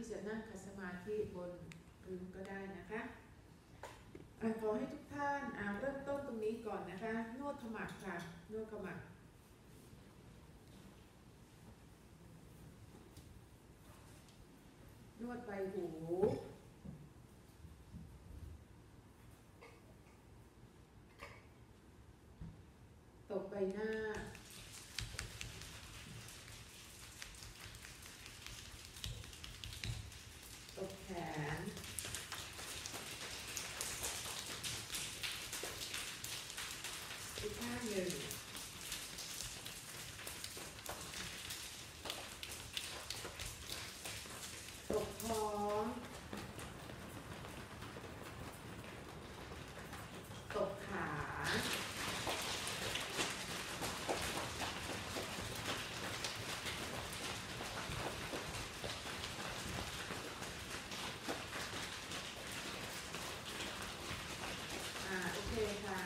ที่จะนั่งคัสมาธิบนพื้นก็ได้นะคะขอให้ทุกท่านเริ่มต้นตรงนี้ก่อนนะคะ นวดขมับค่ะ นวดขมับนวดใบหู ตบใบหน้า ตบแขน อีกข้างหนึ่ง ตบท้อตบขาอ่าโอเคค่ะ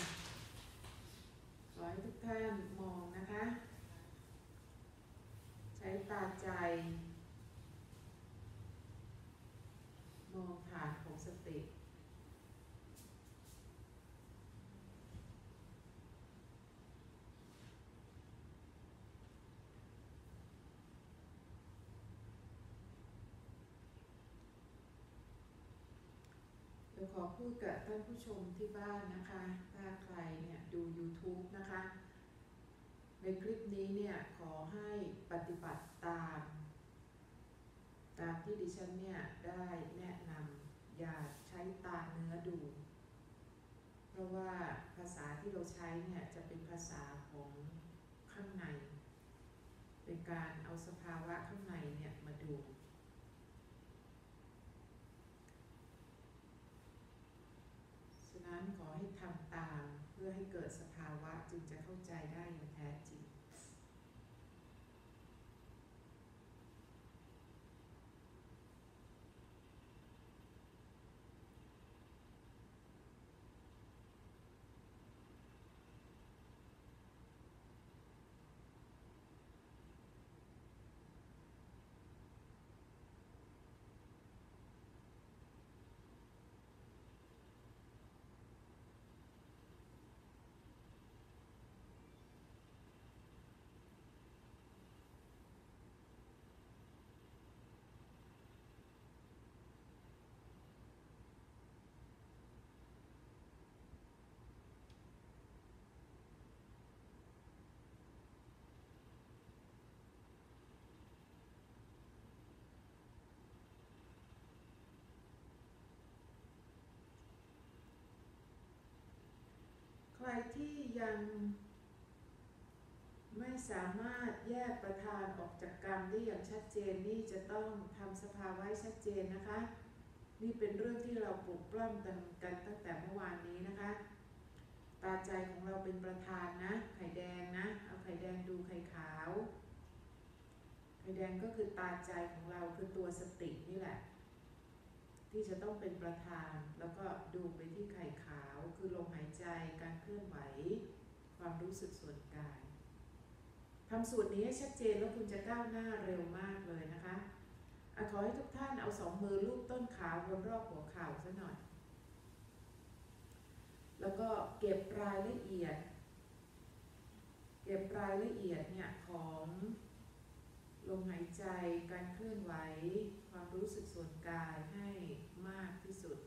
ขอให้ทุกท่านมองนะคะ ใช้ตาใจ มองฐานของสติ เดี๋ยวขอพูดกับท่านผู้ชมที่บ้านนะคะ ถ้าใครเนี่ยดู YouTube นะคะ ในคลิปนี้เนี่ยขอให้ปฏิบัติตาม ตามที่ดิฉันเนี่ยได้แนะนำอย่าใช้ตาเนื้อดู เพราะว่าภาษาที่เราใช้เนี่ยจะเป็นภาษาของข้างใน เป็นการเอาสภาวะข้างในเนี่ยมาดู ฉะนั้นขอให้ทำตามเพื่อให้เกิดสภาวะจึงจะเข้าใจได้อย่างแท้จริง ใค รที่ยังไม่สามารถแยกประธานออกจากกรรมได้อย่างชัดเจนนี่จะต้องทำสภาวะให้ชัดเจนนะคะ นี่เป็นเรื่องที่เราปลุกปล้ำกันกันตั้งแต่เมื่อวานนี้นะคะ ตาใจของเราเป็นประธานนะ ไข่แดงนะ เอาไข่แดงดูไข่ขาว ไข่แดงก็คือตาใจของเราคือตัวสตินี่แหละ ที่จะต้องเป็นประธาน แล้วก็ดูไปที่ไข่ขาว คือลมหายใจการเคลื่อนไหว ความรู้สึกส่วนกายทำสูตรนี้ให้ชัดเจนแล้วคุณจะก้าวหน้าเร็วมากเลยนะคะอขอให้ทุกท่านเอาสองมือลูบต้นขาวนรอบหัวเข่าซะหน่อย แล้วก็เก็บรายละเอียด เก็บรายละเอียดเนี่ยของลมหายใจ การเคลื่อนไหว ความรู้สึกส่วนกายให้มากที่สุด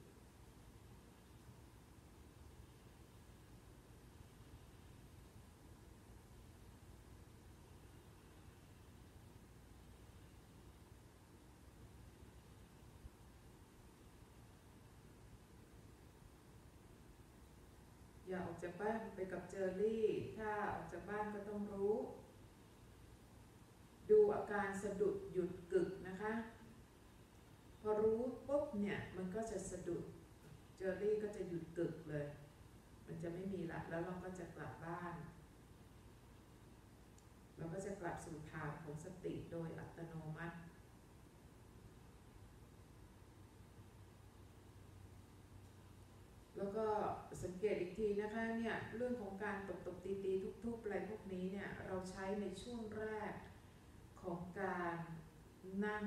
อย่าออก จากบ้านไปกับเจอรี่ ถ้าออกจากบ้านก็ต้องรู้ ดูอาการสะดุดหยุดกึกนะคะ พอรู้ปุ๊บเนี่ยมันก็จะสะดุด เจอรี่ก็จะหยุดกึกเลย มันจะไม่มีละแล้วเราก็จะกลับบ้าน เราก็จะกลับสู่ฐานของสติโดยอัตโนมัติแล้วก็ สังเกตอีกทีนะคะเนี่ยเรื่องของการตบตบตีตีทุบๆอะไรพวกนี้เนี่ยเราใช้ในช่วงแรกของการนั่ง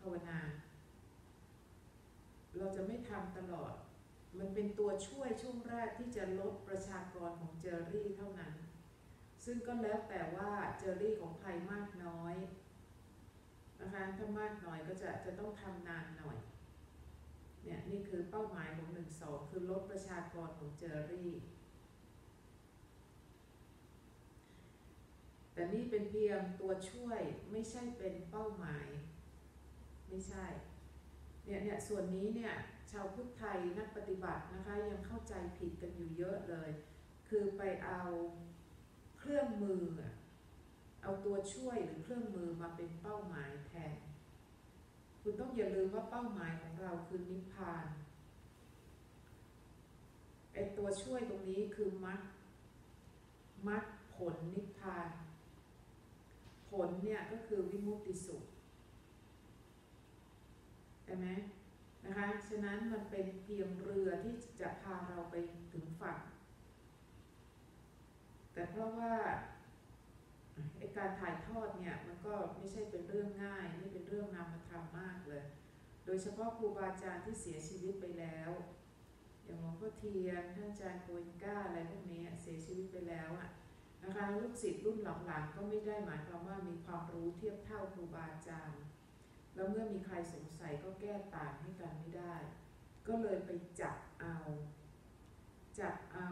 ภาวนา เราจะไม่ทำตลอด มันเป็นตัวช่วยช่วงแรกที่จะลดประชากรของเจอรี่เท่านั้น ซึ่งก็แล้วแต่ว่าเจอรี่ของใครมากน้อยนะคะถ้ามากหน่อยก็จะจะต้องทำนานหน่อย เนี่ยนี่คือเป้าหมายของหนึ่งสองคือลดประชากรของเจอรี่ แต่นี่เป็นเพียงตัวช่วยไม่ใช่เป็นเป้าหมาย ไม่ใช่เนี่ยเนี่ยส่วนนี้เนี่ยชาวพุทธไทยนักปฏิบัตินะคะยังเข้าใจผิดกันอยู่เยอะเลย คือไปเอาเครื่องมือ เอาตัวช่วยหรือเครื่องมือมาเป็นเป้าหมายแทน คุณต้องอย่าลืมว่าเป้าหมายของเราคือนิพพานไอตัวช่วยตรงนี้คือมรรคมรรคผลนิพพาน ผลเนี่ยก็คือวิมุตติสุขใช่ไหมนะคะฉะนั้นมันเป็นเพียงเรือที่จะพาเราไปถึงฝั่ง แต่เพราะว่าไอการถ่ายทอดเนี่ยมันก็ไม่ใช่เป็นเรื่องง่ายนี่ รื่องนามธรรมมากเลย โดยเฉพาะครูบาอาจารย์ที่เสียชีวิตไปแล้ว อย่างหลวงพ่อเทียนท่านอาจารย์โกยก้าอะไรพวกนี้เสียชีวิตไปแล้วอะนะคะลูกศิษย์รุ่นหลังๆก็ไม่ได้หมายความว่ามีความรู้เทียบเท่าครูบาอาจารย์ แล้วเมื่อมีใครสงสัยก็แก้ต่างให้กันไม่ได้ ก็เลยไปจับเอา จับเอา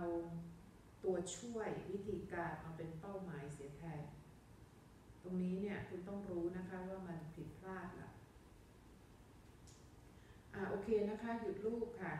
ตัวช่วยวิธีการมาเป็นเป้าหมายเสียแทน รงนี้เนี่ยคุณต้องรู้นะคะว่ามันผิดพลาดละอ่าโอเคนะคะ หยุดรูปค่ะ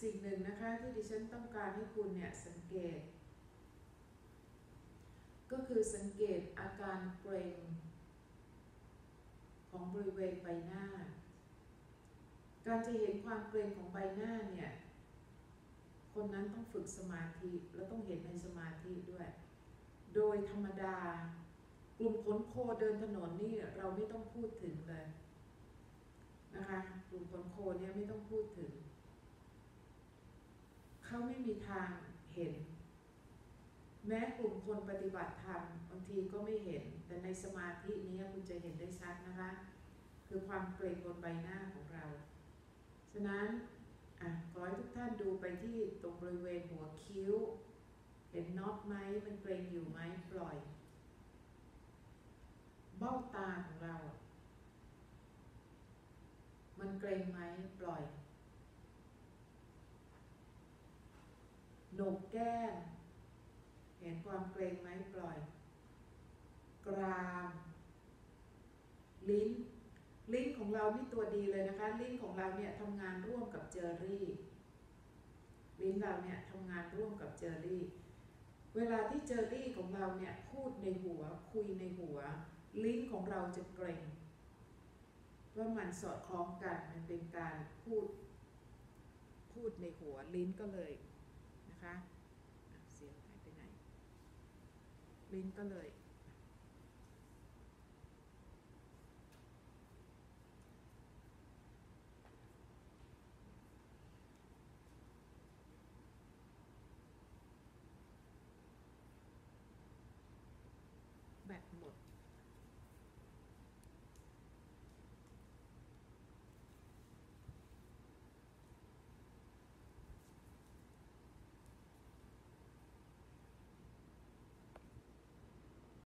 สิ่งหนึ่งนะคะที่ดิฉันต้องการให้คุณเนี่ยสังเกต ก็คือสังเกตอาการเกรงของบริเวณใบหน้า การจะเห็นความเกรงของใบหน้าเนี่ยคนนั้นต้องฝึกสมาธิแล้วต้องเห็นในสมาธิด้วย โดยธรรมดา กลุ่มขนโคเดินถนนนี่เราไม่ต้องพูดถึงเลยนะคะกลุ่มขนโคเนี่ยไม่ต้องพูดถึง เขาไม่มีทางเห็น แม้กลุ่มคนปฏิบัติธรรมบางทีก็ไม่เห็น แต่ในสมาธินี้คุณจะเห็นได้ชัดนะคะ คือความเกรงบนใบหน้าของเรา ฉะนั้นอะขอให้ทุกท่านดูไปที่ตรงบริเวณหัวคิ้ว เห็นน็อตไหมมันเกรงอยู่ไหมปล่อย เบ้าตาของเรา มันเกรงไหมปล่อย หนกแก้ม เห็นความเกรงไหมปล่อย กราม ลิ้น ลิ้นของเรานี่ตัวดีเลยนะคะ ลิ้นของเราเนี่ยทำงานร่วมกับเจอรี่ ลิ้นเราเนี่ยทำงานร่วมกับเจอรี่ เวลาที่เจอรี่ของเราเนี่ยพูดในหัวคุยในหัว ลิ้นของเราจะเกรงว่ามันสอดคล้องกันมันเป็นการพูด พูดในหัวลิ้นก็เลย นะคะอะเสียงหายไปไหน ลิ้นก็เลย